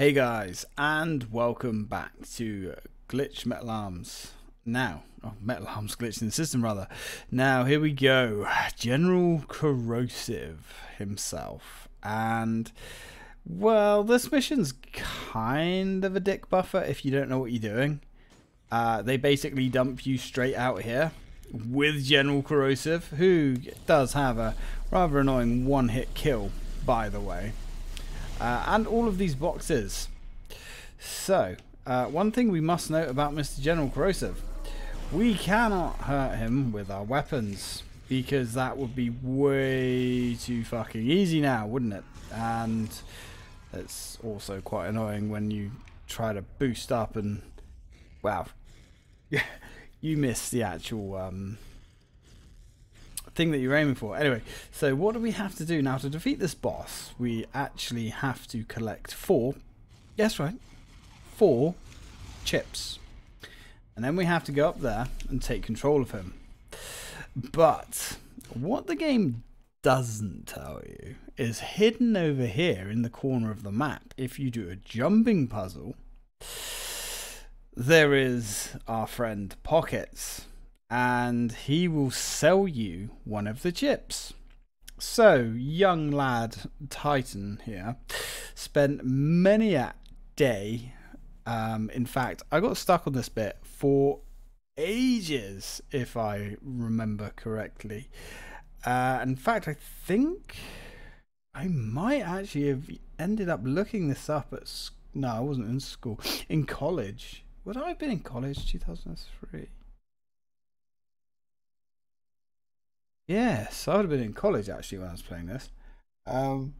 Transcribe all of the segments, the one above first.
Hey guys, and welcome back to Glitch Metal Arms. Now, oh, Metal Arms Glitch in the System rather. Now, here we go. General Corrosive himself. And, well, this mission's kind of a dick buffer if you don't know what you're doing. Uh, they basically dump you straight out here with General Corrosive, who does have a rather annoying one-hit kill, by the way. Uh, and all of these boxes. So, uh, one thing we must note about Mr. General Corrosive. We cannot hurt him with our weapons. Because that would be way too fucking easy now, wouldn't it? And it's also quite annoying when you try to boost up and... Wow. you miss the actual... Um, thing that you're aiming for. Anyway, so what do we have to do now to defeat this boss? We actually have to collect four, yes right, four chips. And then we have to go up there and take control of him. But what the game doesn't tell you is hidden over here in the corner of the map. If you do a jumping puzzle, there is our friend Pockets and he will sell you one of the chips. So, young lad Tytan here spent many a day. Um, in fact, I got stuck on this bit for ages, if I remember correctly. Uh, in fact, I think I might actually have ended up looking this up at. No, I wasn't in school. In college. Would I have been in college? 2003. Yes, I would have been in college actually when I was playing this. Um,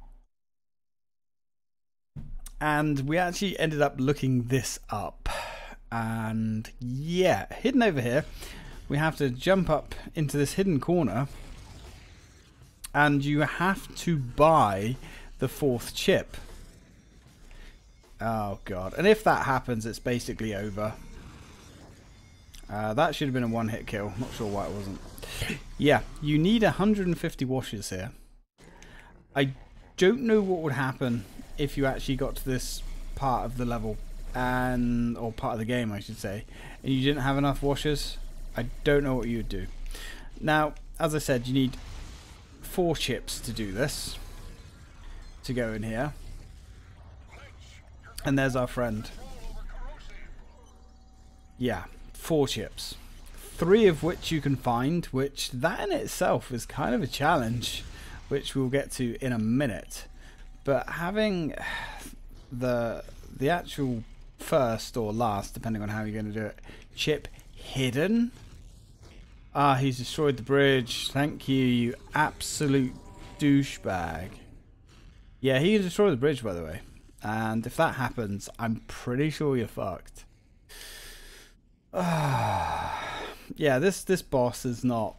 and we actually ended up looking this up. And yeah, hidden over here, we have to jump up into this hidden corner. And you have to buy the fourth chip. Oh god. And if that happens, it's basically over. Uh, that should have been a one-hit kill. Not sure why it wasn't. Yeah, you need 150 washes here. I don't know what would happen if you actually got to this part of the level and or part of the game I should say and you didn't have enough washers I don't know what you would do now as I said you need four chips to do this to go in here and there's our friend yeah four chips three of which you can find, which that in itself is kind of a challenge, which we'll get to in a minute. But having the the actual first or last, depending on how you're going to do it, chip hidden. Ah, he's destroyed the bridge. Thank you, you absolute douchebag. Yeah, he can destroy the bridge, by the way. And if that happens, I'm pretty sure you're fucked. Ah yeah, this this boss is not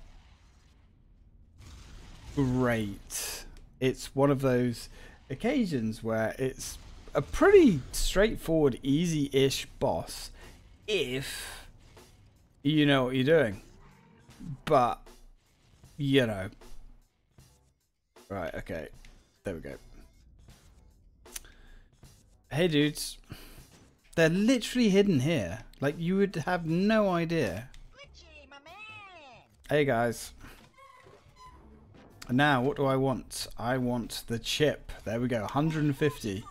great. It's one of those occasions where it's a pretty straightforward, easy-ish boss if you know what you're doing. But you know. Right, okay. There we go. Hey dudes. They're literally hidden here. Like you would have no idea. Hey guys. Now, what do I want? I want the chip. There we go, 150.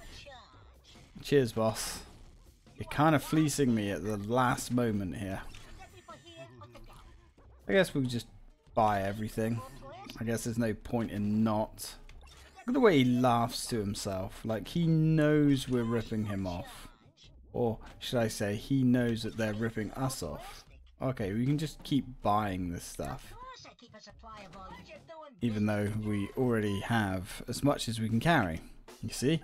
Cheers, boss. You're kind of fleecing me at the last moment here. I guess we'll just buy everything. I guess there's no point in not. Look at the way he laughs to himself. Like he knows we're ripping him off. Or should I say, he knows that they're ripping us off. Okay, we can just keep buying this stuff. Even though we already have as much as we can carry. You see?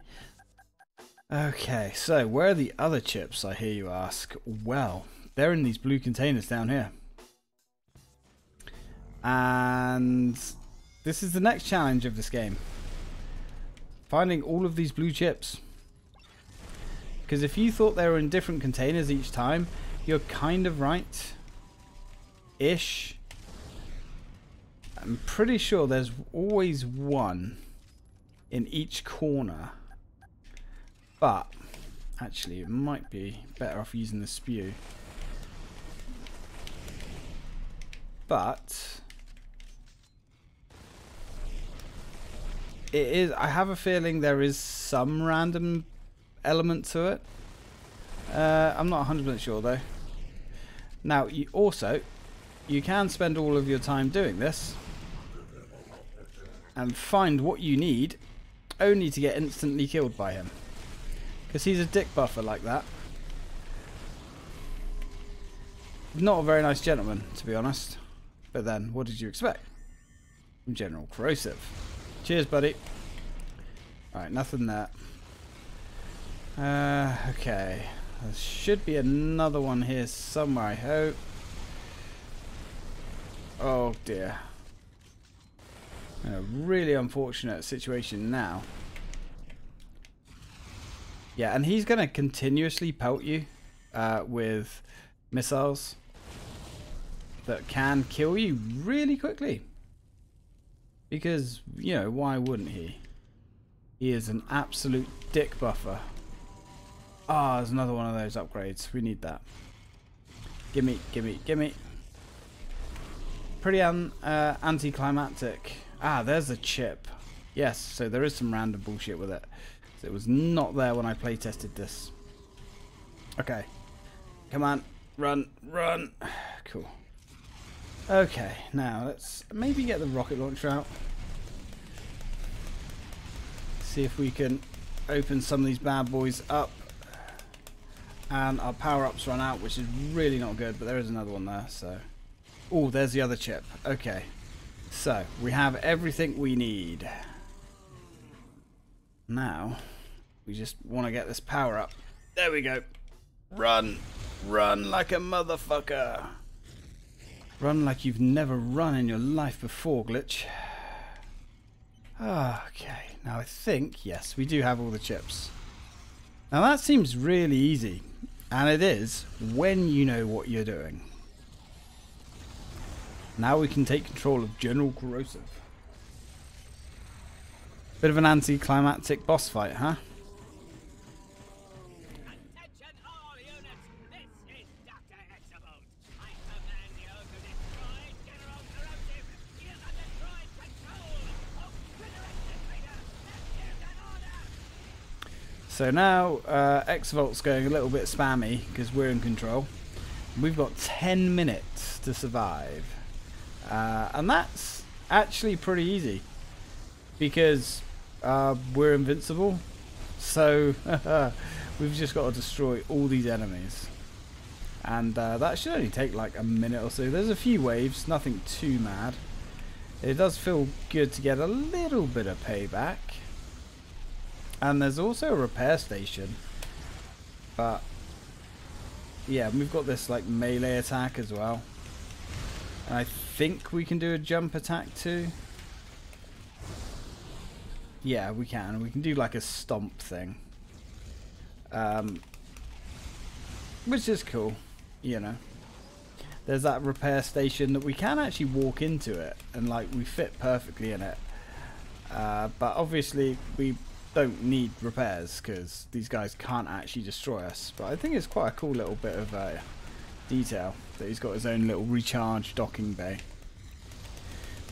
Okay, so where are the other chips, I hear you ask? Well, they're in these blue containers down here. And this is the next challenge of this game. Finding all of these blue chips. Because if you thought they were in different containers each time, you're kind of right ish. I'm pretty sure there's always one in each corner. But Actually, it might be better off using the spew. But it is I have a feeling there is some random element to it. Uh, I'm not 100% sure though. Now, you also you can spend all of your time doing this and find what you need only to get instantly killed by him. Because he's a dick buffer like that. Not a very nice gentleman, to be honest. But then, what did you expect? From General Corrosive. Cheers, buddy. Alright, nothing there. Uh, okay. There should be another one here somewhere, I hope. Oh dear. A really unfortunate situation now. Yeah, and he's going to continuously pelt you uh, with missiles that can kill you really quickly. Because, you know, why wouldn't he? He is an absolute dick buffer. Ah, oh, there's another one of those upgrades. We need that. Gimme, gimme, gimme. Pretty un, uh, anticlimactic. Ah, there's a chip. Yes, so there is some random bullshit with it. So it was not there when I play tested this. Okay. Come on. Run, run. Cool. Okay, now let's maybe get the rocket launcher out. See if we can open some of these bad boys up. And our power-ups run out, which is really not good, but there is another one there, so... Oh, there's the other chip. Okay. So, we have everything we need. Now, we just want to get this power up. There we go. Run. Run like a motherfucker. Run like you've never run in your life before, Glitch. Okay, now I think, yes, we do have all the chips. Now that seems really easy, and it is when you know what you're doing. Now we can take control of General Corrosive. Bit of an anticlimactic boss fight, huh? So now uh, Exavolt's going a little bit spammy because we're in control. We've got 10 minutes to survive. Uh, and that's actually pretty easy because uh, we're invincible. So we've just got to destroy all these enemies. And uh, that should only take like a minute or so. There's a few waves, nothing too mad. It does feel good to get a little bit of payback. And there's also a repair station. But yeah, we've got this like melee attack as well. I think we can do a jump attack too. Yeah, we can. We can do like a stomp thing. Um, which is cool, you know. There's that repair station that we can actually walk into it and like we fit perfectly in it. Uh, but obviously we don't need repairs because these guys can't actually destroy us. But I think it's quite a cool little bit of uh, detail that he's got his own little recharge docking bay.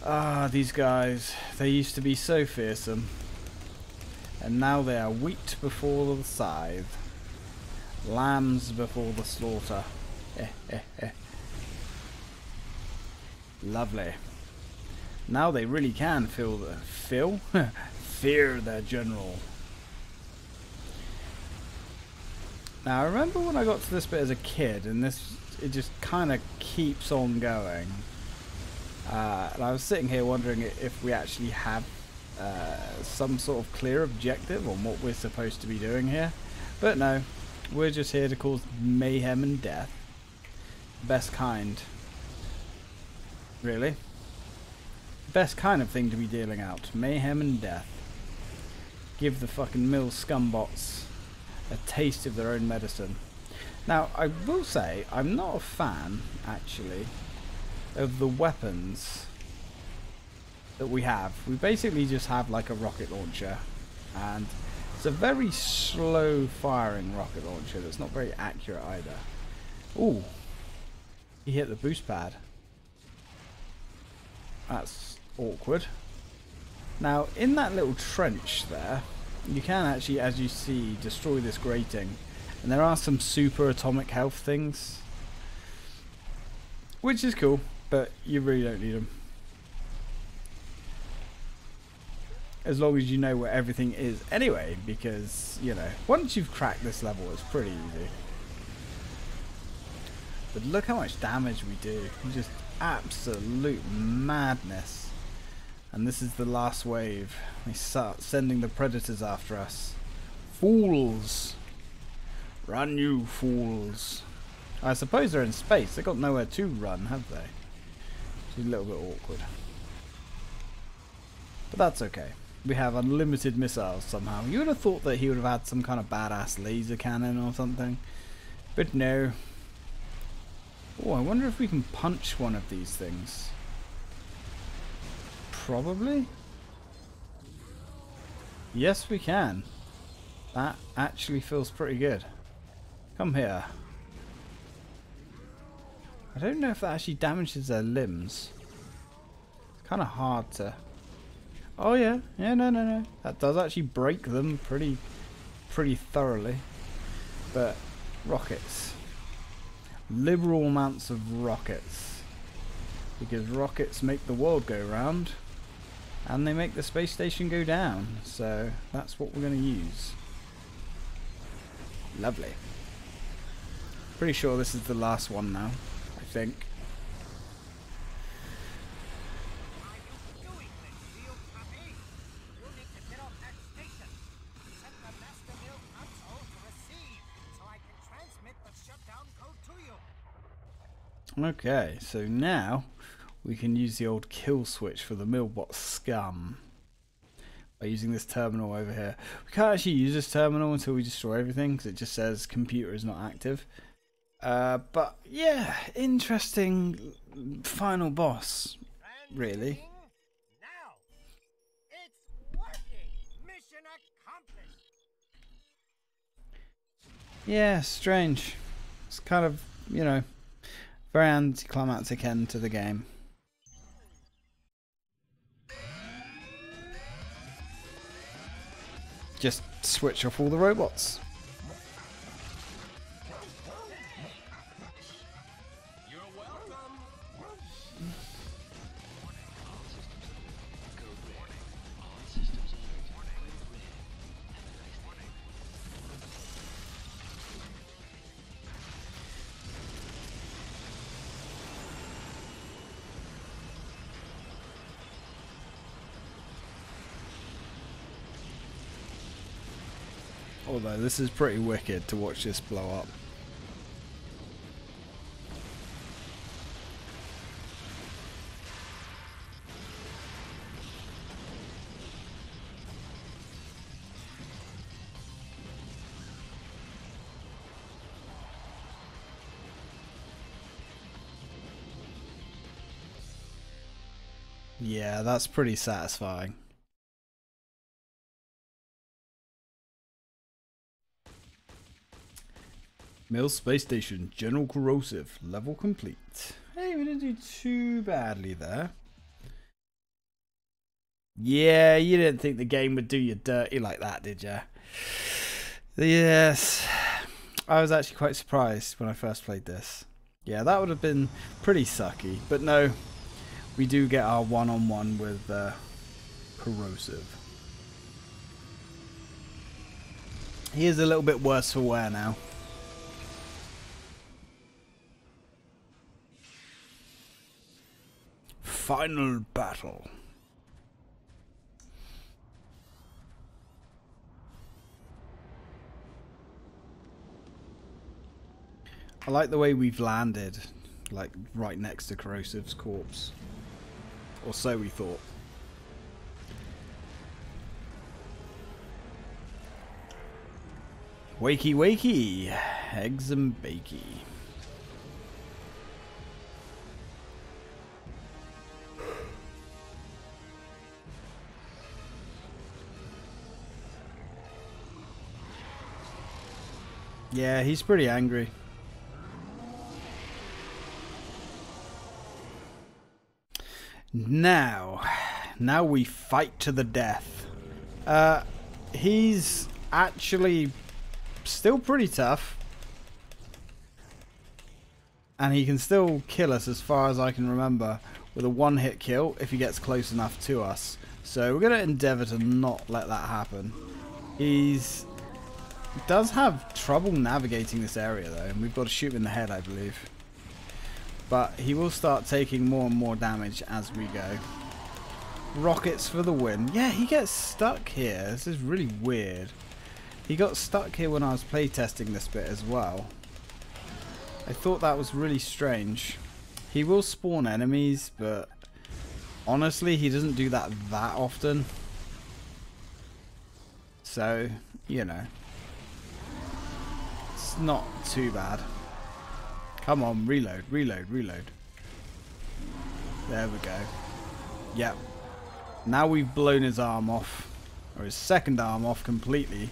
Ah, these guys, they used to be so fearsome. And now they are wheat before the scythe. Lambs before the slaughter. Eh, eh, eh. Lovely. Now they really can feel the feel fear their general. Now, I remember when I got to this bit as a kid, and this it just kind of keeps on going. Uh, and I was sitting here wondering if we actually have uh, some sort of clear objective on what we're supposed to be doing here. But no, we're just here to cause mayhem and death. Best kind. Really? Best kind of thing to be dealing out. Mayhem and death give the fucking mill scumbots a taste of their own medicine. Now, I will say, I'm not a fan, actually, of the weapons that we have. We basically just have like a rocket launcher and It's a very slow firing rocket launcher that's not very accurate either. Ooh. He hit the boost pad. That's awkward. Now, in that little trench there, you can actually, as you see, destroy this grating. And there are some super atomic health things. Which is cool, but you really don't need them. As long as you know where everything is anyway, because, you know, once you've cracked this level, it's pretty easy. But look how much damage we do. Just absolute madness. And this is the last wave. They start sending the predators after us. Fools! Run you fools! I suppose they're in space. They've got nowhere to run, have they? It's a little bit awkward. But that's okay. We have unlimited missiles somehow. You would have thought that he would have had some kind of badass laser cannon or something. But no. Oh, I wonder if we can punch one of these things. Probably? Yes, we can. That actually feels pretty good. Come here. I don't know if that actually damages their limbs. It's kind of hard to... Oh yeah, yeah, no, no, no. That does actually break them pretty, pretty thoroughly. But rockets. Liberal amounts of rockets. Because rockets make the world go round. And they make the space station go down. So that's what we're going to use. Lovely. Pretty sure this is the last one now I think. Okay, so now we can use the old kill switch for the Milbot scum by using this terminal over here. We can't actually use this terminal until we destroy everything because it just says computer is not active. Uh, but yeah, interesting final boss, really. Yeah, strange. It's kind of, you know, very anticlimactic end to the game. Just switch off all the robots. Although this is pretty wicked to watch this blow up. Yeah, that's pretty satisfying. Mill Space Station, General Corrosive, level complete. Hey, we didn't do too badly there. Yeah, you didn't think the game would do you dirty like that, did you? Yes. I was actually quite surprised when I first played this. Yeah, that would have been pretty sucky. But no, we do get our one-on-one -on -one with uh, Corrosive. He is a little bit worse for wear now. Final battle. I like the way we've landed, like right next to Corrosive's corpse. Or so we thought. Wakey wakey, eggs and bakey. Yeah, he's pretty angry. Now, now we fight to the death. Uh, he's actually still pretty tough. And he can still kill us as far as I can remember with a one hit kill if he gets close enough to us. So we're going to endeavour to not let that happen. He's does have trouble navigating this area though, and we've got to shoot him in the head, I believe. But he will start taking more and more damage as we go. Rockets for the win. Yeah, he gets stuck here. This is really weird. He got stuck here when I was playtesting this bit as well. I thought that was really strange. He will spawn enemies, but honestly, he doesn't do that that often. So, you know. Not too bad. Come on, reload, reload, reload. There we go. Yep. Now we've blown his arm off. Or his second arm off completely.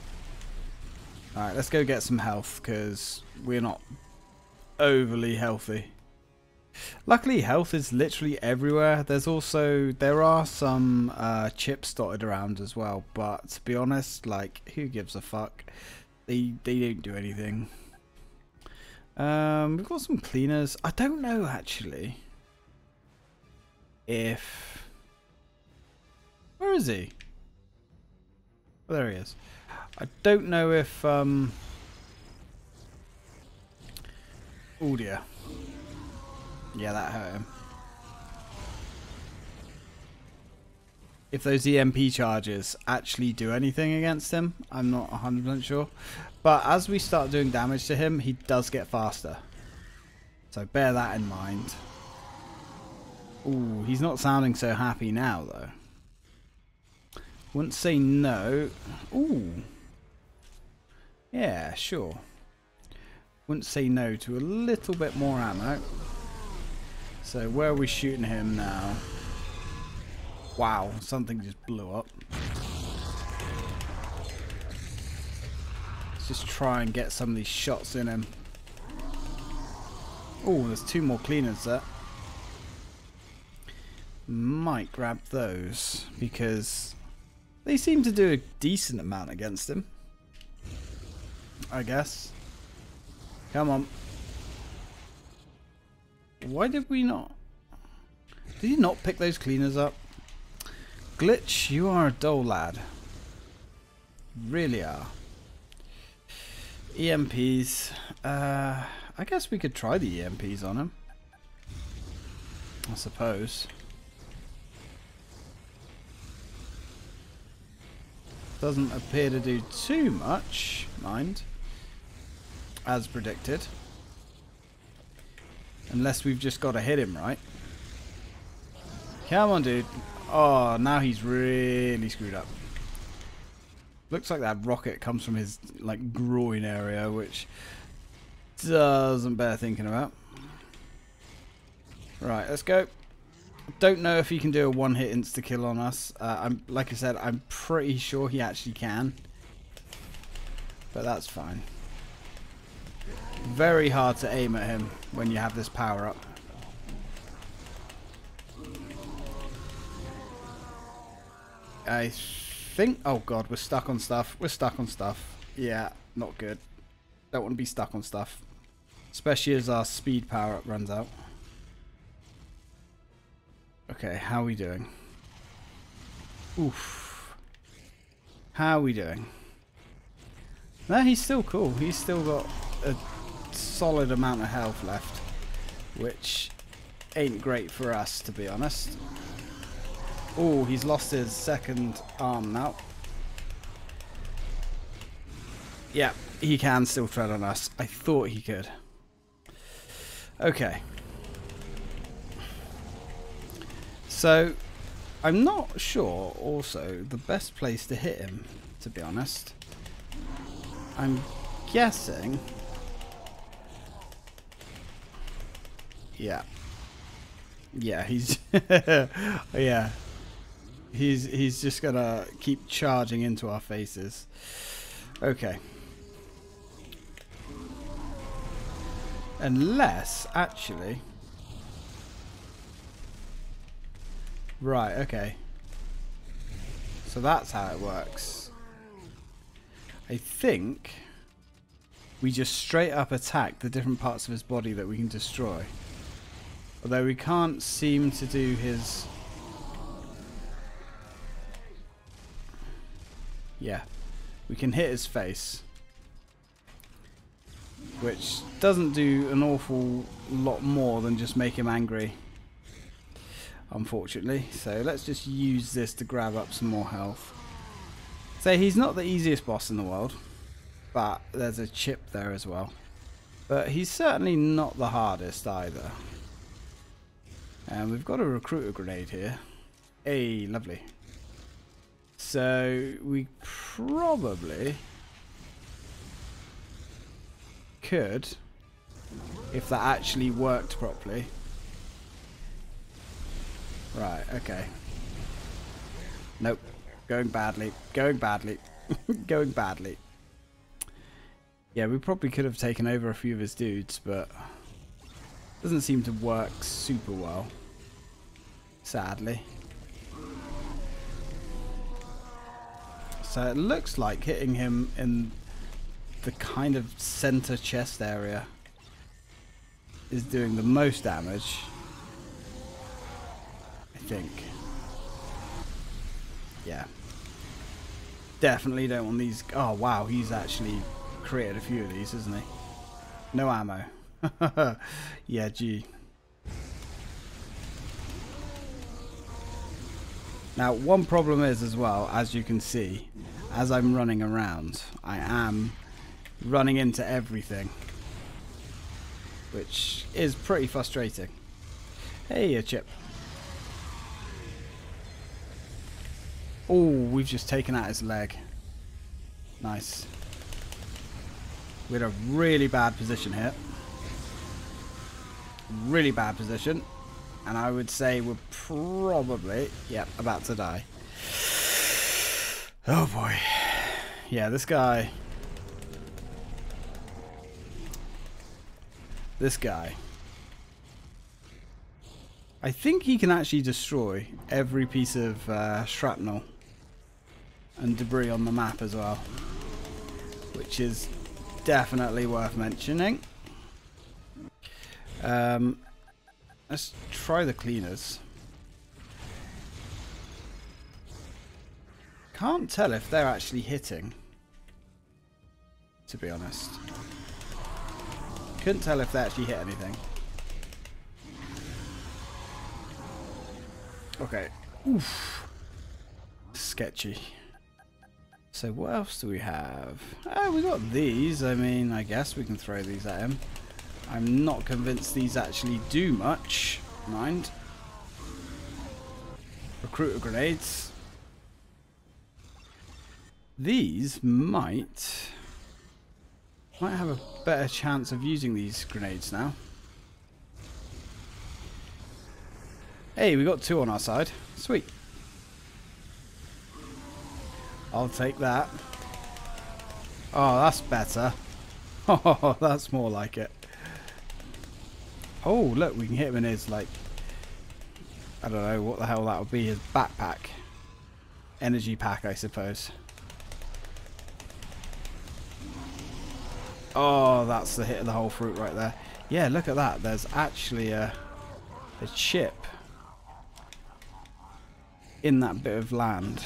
Alright, let's go get some health, because we're not overly healthy. Luckily, health is literally everywhere. There's also, there are some uh, chips dotted around as well, but to be honest, like, who gives a fuck? They, they don't do anything. Um, we've got some cleaners. I don't know actually if where is he? Oh, there he is. I don't know if um. Oh dear. Yeah, that hurt him. If those EMP charges actually do anything against him, I'm not 100% sure. But as we start doing damage to him, he does get faster. So bear that in mind. Ooh, he's not sounding so happy now, though. Wouldn't say no. Ooh. Yeah, sure. Wouldn't say no to a little bit more ammo. So where are we shooting him now? Wow, something just blew up. Let's just try and get some of these shots in him. Oh, there's two more cleaners there. Might grab those because they seem to do a decent amount against him. I guess. Come on. Why did we not? Did he not pick those cleaners up? Glitch, you are a dull lad. Really are. EMPs. Uh, I guess we could try the EMPs on him. I suppose. Doesn't appear to do too much, mind. As predicted. Unless we've just got to hit him, right? Come on, dude. Oh, now he's really screwed up. Looks like that rocket comes from his like groin area, which doesn't bear thinking about. Right, let's go. Don't know if he can do a one-hit insta-kill on us. Uh, I'm like I said, I'm pretty sure he actually can, but that's fine. Very hard to aim at him when you have this power I think... Oh god, we're stuck on stuff. We're stuck on stuff. Yeah, not good. Don't want to be stuck on stuff. Especially as our speed power up runs out. Okay, how are we doing? Oof. How are we doing? No, he's still cool. He's still got a solid amount of health left. Which ain't great for us, to be honest. Oh, he's lost his second arm now. Yeah, he can still tread on us. I thought he could. Okay. So, I'm not sure also the best place to hit him, to be honest. I'm guessing... Yeah. Yeah, he's... yeah. He's he's just gonna keep charging into our faces. Okay. Unless, actually... Right, okay. So that's how it works. I think we just straight up attack the different parts of his body that we can destroy. Although we can't seem to do his... Yeah. We can hit his face. Which doesn't do an awful lot more than just make him angry. Unfortunately. So let's just use this to grab up some more health. So he's not the easiest boss in the world. But there's a chip there as well. But he's certainly not the hardest either. And we've got a recruiter grenade here. Hey, lovely. So we probably could, if that actually worked properly. Right, okay. Nope. Going badly. Going badly. Going badly. Yeah, we probably could have taken over a few of his dudes, but doesn't seem to work super well. Sadly. So it looks like hitting him in the kind of center chest area is doing the most damage. I think. Yeah. Definitely don't want these. Oh, wow. He's actually created a few of these, isn't he? No ammo. yeah, gee. Now, one problem is as well, as you can see, as I'm running around, I am running into everything. Which is pretty frustrating. Hey, a chip. Oh, we've just taken out his leg. Nice. We're in a really bad position here. Really bad position. And I would say we're probably, yep, about to die. Oh boy. Yeah, this guy. This guy. I think he can actually destroy every piece of uh, shrapnel and debris on the map as well. Which is definitely worth mentioning. Um, let's try the cleaners. Can't tell if they're actually hitting, to be honest. Couldn't tell if they actually hit anything. Okay. Oof. Sketchy. So what else do we have? Oh, we got these. I mean, I guess we can throw these at him. I'm not convinced these actually do much. Mind. Recruiter grenades. These might... Might have a better chance of using these grenades now. Hey, we got two on our side. Sweet. I'll take that. Oh, that's better. Oh, that's more like it. Oh, look, we can hit him in his, like, I don't know what the hell that would be, his backpack. Energy pack, I suppose. Oh, that's the hit of the whole fruit right there. Yeah, look at that. There's actually a, a chip in that bit of land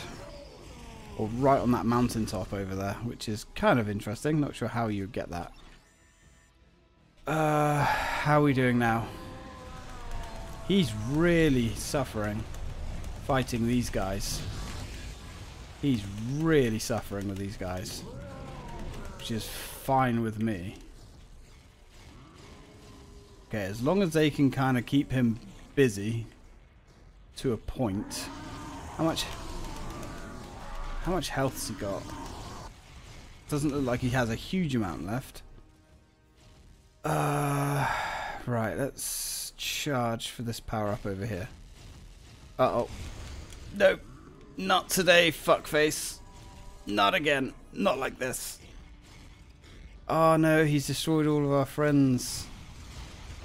or right on that mountaintop over there, which is kind of interesting. Not sure how you get that. Uh, how are we doing now? He's really suffering fighting these guys. He's really suffering with these guys, which is fine with me. Okay, as long as they can kind of keep him busy to a point. How much how much health's he got? Doesn't look like he has a huge amount left. Uh, right, let's charge for this power up over here. Uh-oh. Nope. Not today, fuckface. Not again. Not like this. Oh no, he's destroyed all of our friends.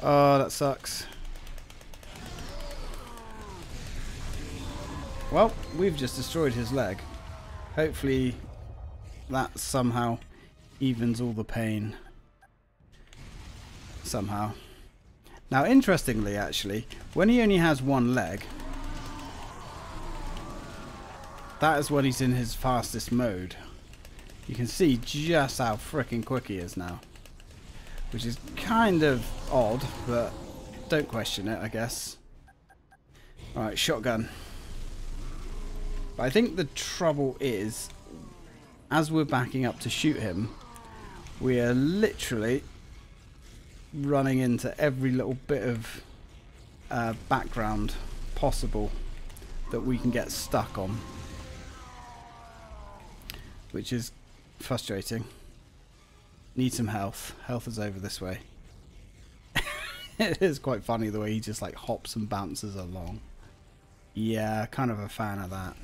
Oh, that sucks. Well, we've just destroyed his leg. Hopefully that somehow evens all the pain. Somehow. Now, interestingly, actually, when he only has one leg, that is when he's in his fastest mode. You can see just how freaking quick he is now. Which is kind of odd, but don't question it, I guess. Alright, shotgun. But I think the trouble is, as we're backing up to shoot him, we are literally running into every little bit of uh, background possible that we can get stuck on. Which is frustrating. Need some health. Health is over this way. it is quite funny the way he just like hops and bounces along. Yeah, kind of a fan of that.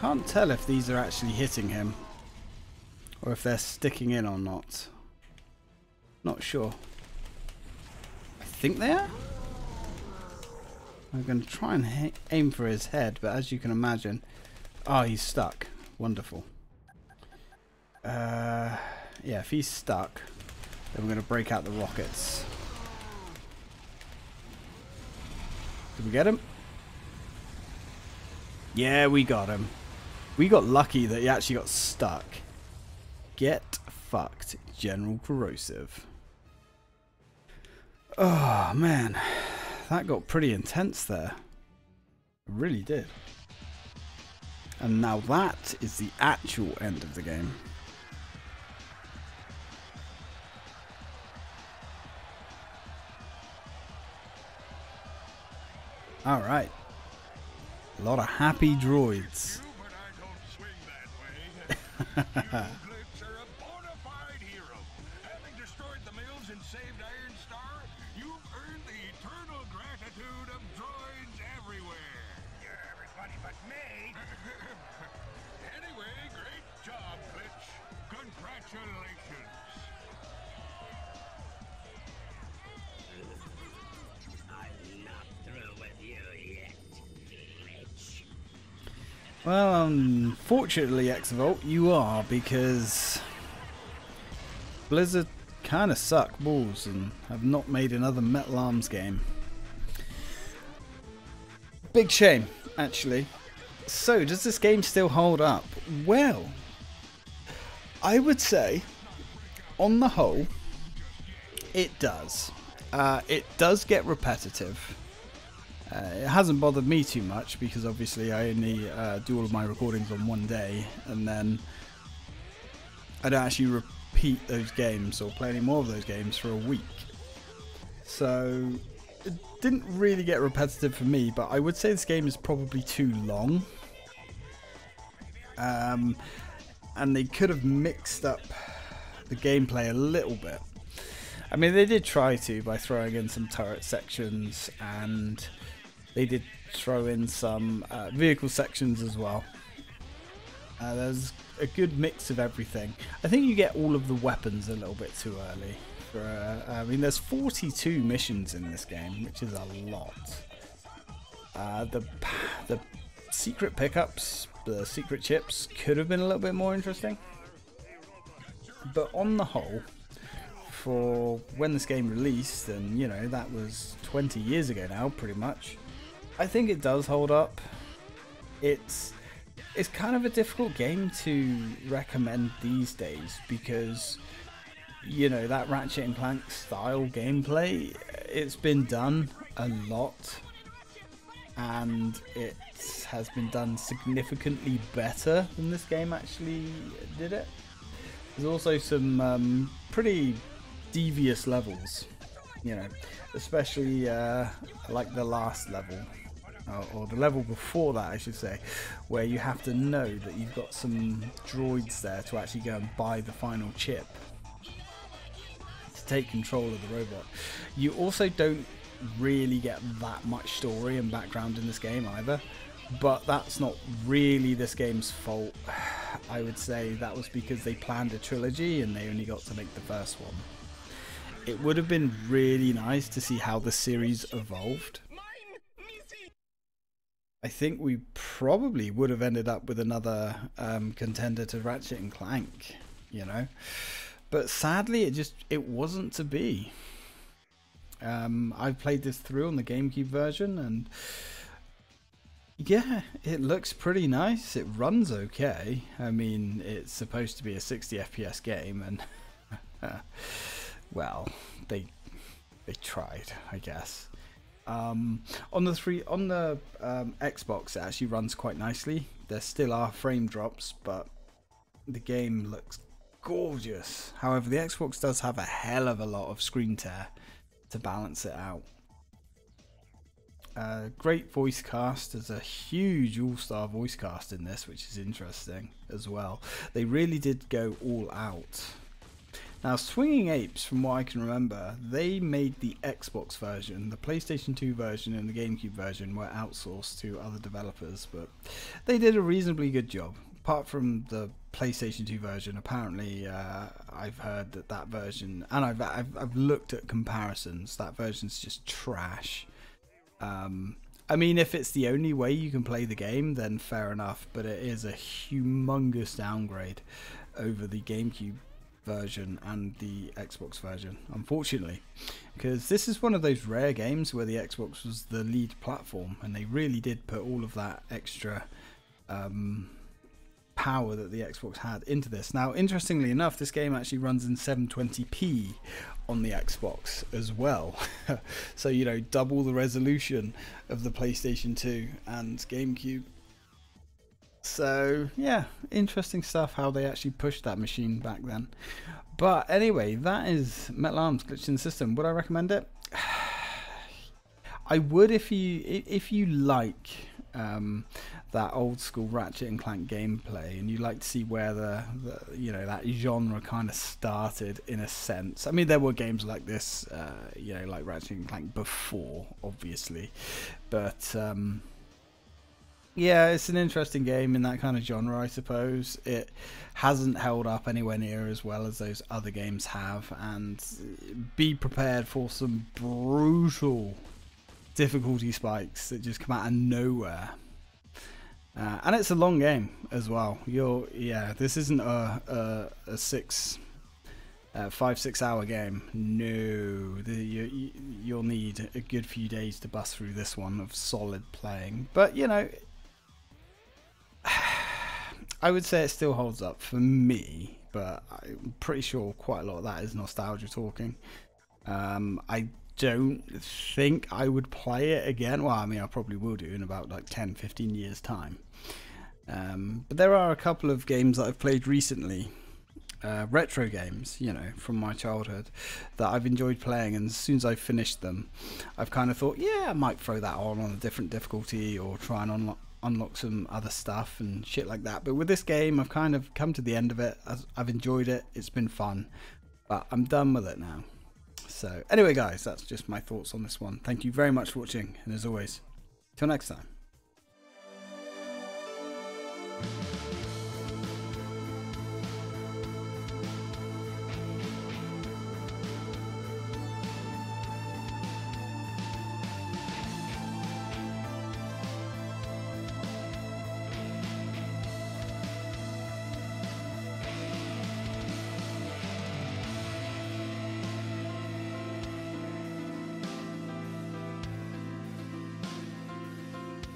Can't tell if these are actually hitting him. Or if they're sticking in or not. Not sure. I think they are? I'm going to try and aim for his head, but as you can imagine... Oh, he's stuck. Wonderful. Uh, yeah, if he's stuck, then we're going to break out the rockets. Did we get him? Yeah, we got him. We got lucky that he actually got stuck. Get fucked, General Corrosive. Oh, man. That got pretty intense there. It really did. And now that is the actual end of the game. Alright. A lot of happy droids. Well, unfortunately, Exavolt, you are because Blizzard kind of suck balls and have not made another Metal Arms game. Big shame, actually. So, does this game still hold up? Well, I would say, on the whole, it does. Uh, it does get repetitive. Uh, it hasn't bothered me too much because obviously I only uh, do all of my recordings on one day and then I don't actually repeat those games or play any more of those games for a week. So it didn't really get repetitive for me, but I would say this game is probably too long. Um, and they could have mixed up the gameplay a little bit. I mean, they did try to by throwing in some turret sections and they did throw in some uh, vehicle sections as well. Uh, there's a good mix of everything. I think you get all of the weapons a little bit too early. For, uh, I mean, there's 42 missions in this game, which is a lot. Uh, the the secret pickups, the secret chips, could have been a little bit more interesting. But on the whole, for when this game released, and you know that was 20 years ago now, pretty much. I think it does hold up. It's it's kind of a difficult game to recommend these days because you know that Ratchet and Clank style gameplay it's been done a lot and it has been done significantly better than this game actually did it. There's also some um, pretty devious levels, you know, especially uh, like the last level uh, or the level before that, I should say, where you have to know that you've got some droids there to actually go and buy the final chip to take control of the robot. You also don't really get that much story and background in this game either, but that's not really this game's fault. I would say that was because they planned a trilogy and they only got to make the first one. It would have been really nice to see how the series evolved. I think we probably would have ended up with another um, contender to Ratchet and Clank, you know. But sadly, it just it wasn't to be. Um, I've played this through on the GameCube version, and yeah, it looks pretty nice. It runs okay. I mean, it's supposed to be a 60 FPS game, and well, they they tried, I guess. Um, on the three on the um, Xbox, it actually runs quite nicely. There still are frame drops, but the game looks gorgeous. However, the Xbox does have a hell of a lot of screen tear to balance it out. Uh, great voice cast. There's a huge all-star voice cast in this, which is interesting as well. They really did go all out. Now, Swinging Apes, from what I can remember, they made the Xbox version. The PlayStation 2 version and the GameCube version were outsourced to other developers, but they did a reasonably good job. Apart from the PlayStation 2 version, apparently uh, I've heard that that version, and I've, I've, I've looked at comparisons, that version's just trash. Um, I mean, if it's the only way you can play the game, then fair enough, but it is a humongous downgrade over the GameCube version and the Xbox version, unfortunately. Because this is one of those rare games where the Xbox was the lead platform and they really did put all of that extra um, power that the Xbox had into this. Now, interestingly enough, this game actually runs in 720p on the Xbox as well. so, you know, double the resolution of the PlayStation 2 and GameCube. So, yeah, interesting stuff how they actually pushed that machine back then. But anyway, that is Metal Arms Glitch in the System. Would I recommend it? I would if you if you like um, that old school Ratchet and Clank gameplay, and you like to see where the, the, you know that genre kind of started in a sense. I mean, there were games like this, uh, you know, like Ratchet and Clank before, obviously, but um, yeah, it's an interesting game in that kind of genre, I suppose. It hasn't held up anywhere near as well as those other games have, and be prepared for some brutal difficulty spikes that just come out of nowhere. Uh, and it's a long game as well. You're yeah, this isn't a a, a six, uh, five six hour game. No, the, you, you'll need a good few days to bust through this one of solid playing. But you know, I would say it still holds up for me. But I'm pretty sure quite a lot of that is nostalgia talking. Um, I don't think I would play it again. Well, I mean, I probably will do in about like 10, 15 years' time. Um, but there are a couple of games that I've played recently, uh, retro games, you know, from my childhood, that I've enjoyed playing. And as soon as I've finished them, I've kind of thought, yeah, I might throw that on on a different difficulty or try and unlock unlock some other stuff and shit like that. But with this game, I've kind of come to the end of it. I've enjoyed it. It's been fun, but I'm done with it now. So anyway, guys, that's just my thoughts on this one. Thank you very much for watching, and as always, till next time.